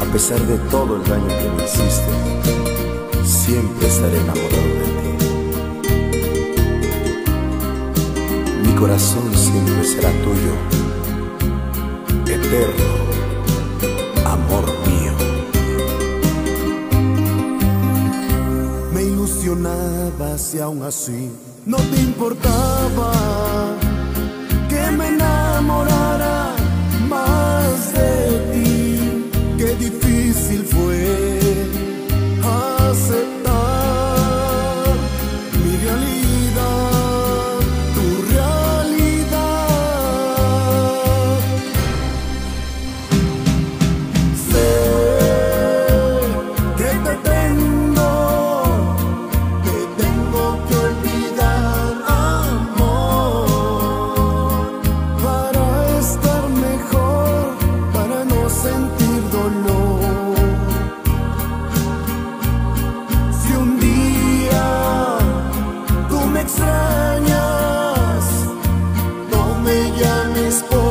A pesar de todo el daño que me hiciste, siempre estaré enamorado de ti. Mi corazón siempre será tuyo, eterno, amor mío. Me ilusionaba si aún así no te importaba Si un día tú me extrañas, no me llames por